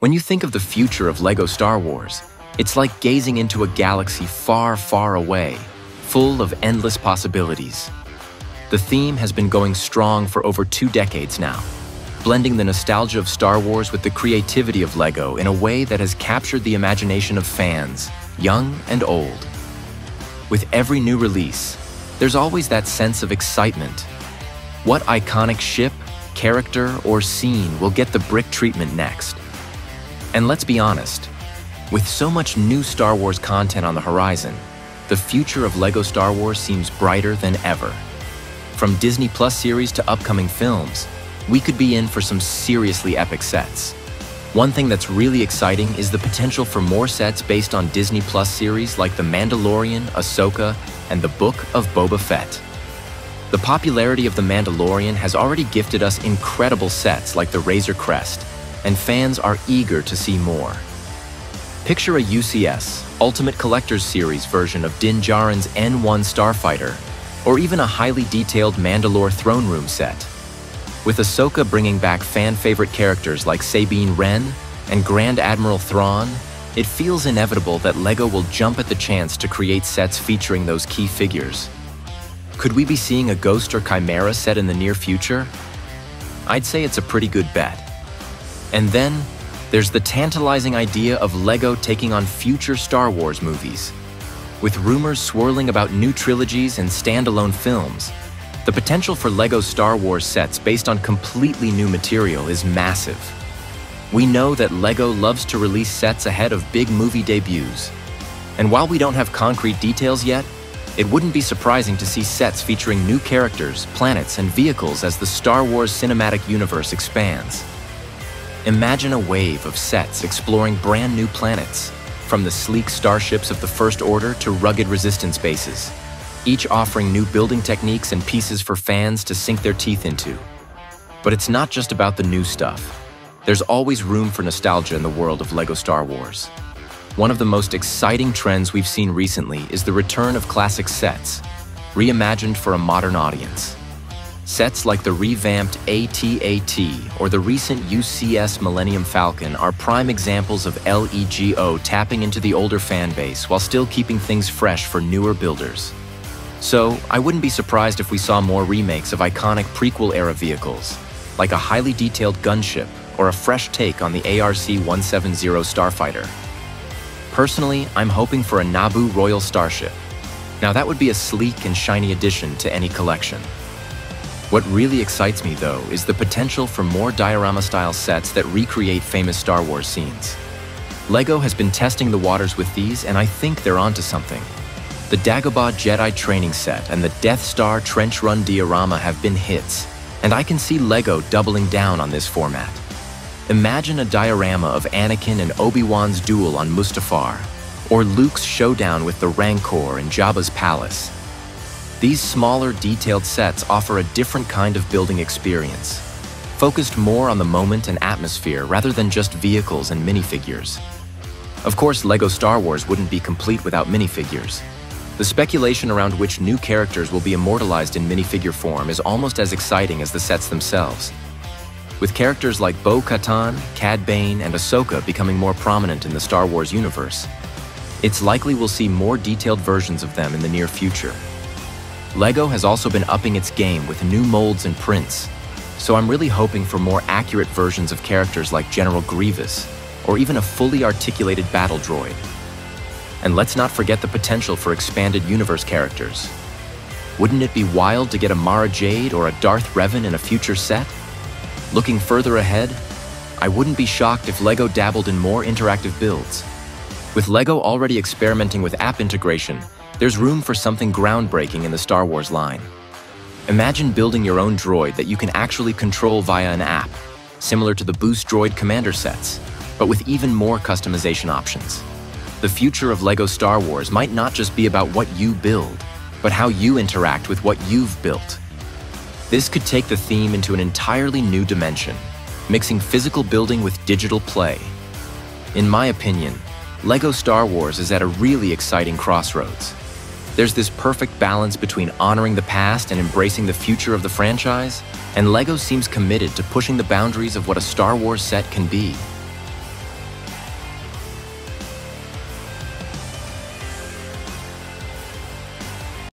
When you think of the future of LEGO Star Wars, it's like gazing into a galaxy far, far away, full of endless possibilities. The theme has been going strong for over two decades now, blending the nostalgia of Star Wars with the creativity of LEGO in a way that has captured the imagination of fans, young and old. With every new release, there's always that sense of excitement. What iconic ship, character, or scene will get the brick treatment next? And let's be honest, with so much new Star Wars content on the horizon, the future of LEGO Star Wars seems brighter than ever. From Disney Plus series to upcoming films, we could be in for some seriously epic sets. One thing that's really exciting is the potential for more sets based on Disney Plus series like The Mandalorian, Ahsoka, and The Book of Boba Fett. The popularity of The Mandalorian has already gifted us incredible sets like the Razor Crest, and fans are eager to see more. Picture a UCS, Ultimate Collector's Series version of Din Djarin's N1 Starfighter, or even a highly detailed Mandalore throne room set. With Ahsoka bringing back fan-favorite characters like Sabine Wren and Grand Admiral Thrawn, it feels inevitable that LEGO will jump at the chance to create sets featuring those key figures. Could we be seeing a Ghost or Chimera set in the near future? I'd say it's a pretty good bet. And then, there's the tantalizing idea of LEGO taking on future Star Wars movies. With rumors swirling about new trilogies and standalone films, the potential for LEGO Star Wars sets based on completely new material is massive. We know that LEGO loves to release sets ahead of big movie debuts. And while we don't have concrete details yet, it wouldn't be surprising to see sets featuring new characters, planets, and vehicles as the Star Wars cinematic universe expands. Imagine a wave of sets exploring brand new planets, from the sleek starships of the First Order to rugged resistance bases each offering new building techniques and pieces for fans to sink their teeth into. But it's not just about the new stuff. There's always room for nostalgia in the world of LEGO Star Wars. One of the most exciting trends we've seen recently is the return of classic sets, reimagined for a modern audience. Sets like the revamped AT-AT or the recent UCS Millennium Falcon are prime examples of LEGO tapping into the older fan base while still keeping things fresh for newer builders. So, I wouldn't be surprised if we saw more remakes of iconic prequel-era vehicles, like a highly detailed gunship or a fresh take on the ARC-170 Starfighter. Personally, I'm hoping for a Naboo Royal Starship. Now that would be a sleek and shiny addition to any collection. What really excites me, though, is the potential for more diorama-style sets that recreate famous Star Wars scenes. LEGO has been testing the waters with these, and I think they're onto something. The Dagobah Jedi training set and the Death Star Trench Run diorama have been hits, and I can see LEGO doubling down on this format. Imagine a diorama of Anakin and Obi-Wan's duel on Mustafar, or Luke's showdown with the Rancor in Jabba's palace. These smaller, detailed sets offer a different kind of building experience, focused more on the moment and atmosphere rather than just vehicles and minifigures. Of course, LEGO Star Wars wouldn't be complete without minifigures. The speculation around which new characters will be immortalized in minifigure form is almost as exciting as the sets themselves. With characters like Bo-Katan, Cad Bane, and Ahsoka becoming more prominent in the Star Wars universe, it's likely we'll see more detailed versions of them in the near future. LEGO has also been upping its game with new molds and prints, so I'm really hoping for more accurate versions of characters like General Grievous, or even a fully articulated battle droid. And let's not forget the potential for expanded universe characters. Wouldn't it be wild to get a Mara Jade or a Darth Revan in a future set? Looking further ahead, I wouldn't be shocked if LEGO dabbled in more interactive builds. With LEGO already experimenting with app integration, there's room for something groundbreaking in the Star Wars line. Imagine building your own droid that you can actually control via an app, similar to the Boost Droid Commander sets, but with even more customization options. The future of LEGO Star Wars might not just be about what you build, but how you interact with what you've built. This could take the theme into an entirely new dimension, mixing physical building with digital play. In my opinion, LEGO Star Wars is at a really exciting crossroads. There's this perfect balance between honoring the past and embracing the future of the franchise, and LEGO seems committed to pushing the boundaries of what a Star Wars set can be.